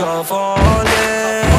ska farlig